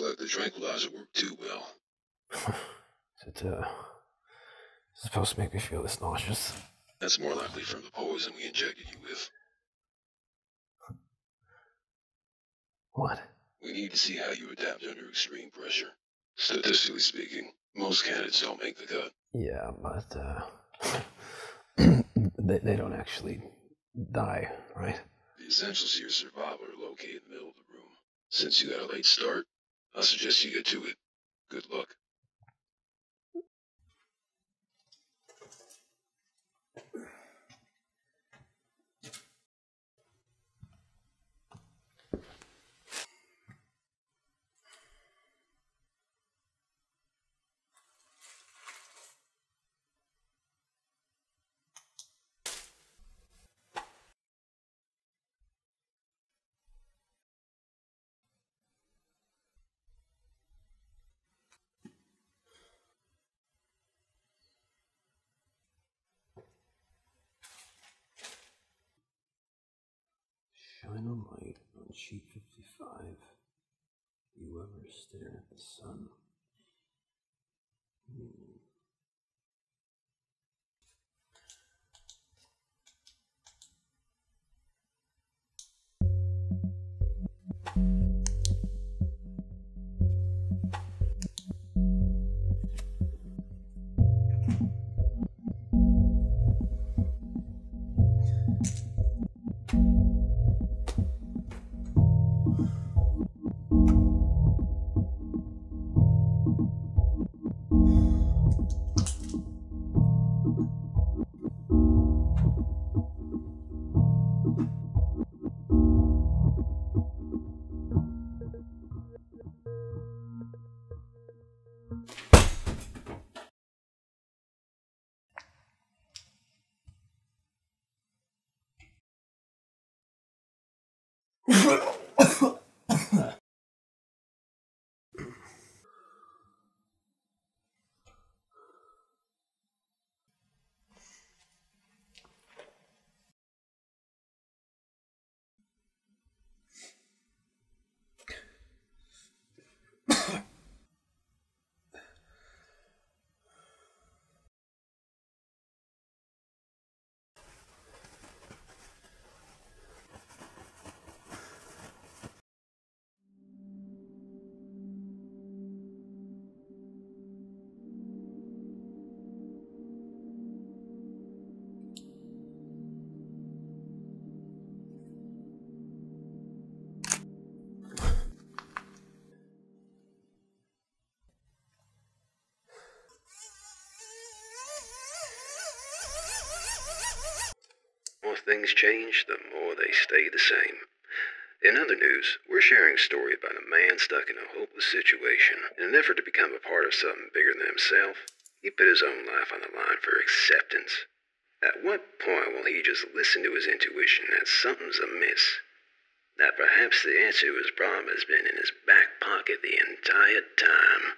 like the tranquilizer worked too well. Is it, uh, supposed to make me feel this nauseous? That's more likely from the poison we injected you with. What? We need to see how you adapt under extreme pressure. Statistically speaking, most candidates don't make the cut. Yeah, but, uh, they, they don't actually die, right? The essentials to your survival are located in the middle of the room. Since you got a late start, I suggest you get to it. Good luck. Shine a light on sheet 55. You ever stare at the sun? Hmm. More things change, the more they stay the same. In other news, we're sharing a story about a man stuck in a hopeless situation. In an effort to become a part of something bigger than himself, he put his own life on the line for acceptance. At what point will he just listen to his intuition that something's amiss? That perhaps the answer to his problem has been in his back pocket the entire time?